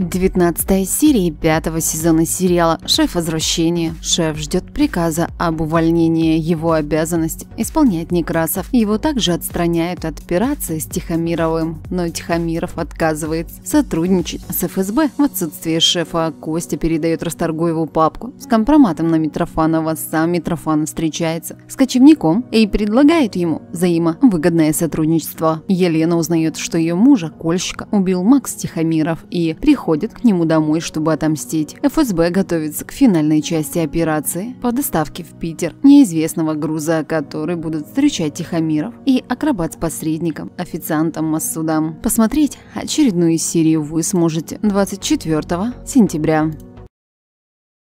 В 19 серии пятого сезона сериала «Шеф возвращения» шеф ждет приказа об увольнении его обязанности исполнять Некрасов. Его также отстраняют от операции с Тихомировым, но Тихомиров отказывается сотрудничать с ФСБ в отсутствие шефа. Костя передает Расторгуеву папку с компроматом на Митрофанова. Сам Митрофанов встречается с кочевником и предлагает ему взаимовыгодное сотрудничество. Елена узнает, что ее мужа, Кольщика, убил Макс Тихомиров и приходит приходит к нему домой, чтобы отомстить. ФСБ готовится к финальной части операции по доставке в Питер неизвестного груза, который будут встречать Тихомиров и акробат с посредником, официантом Массудам. Посмотреть очередную серию вы сможете 24 сентября.